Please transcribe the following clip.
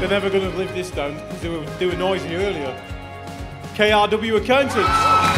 They're never going to live this down because they were, they were noisy earlier. KRW Accountants.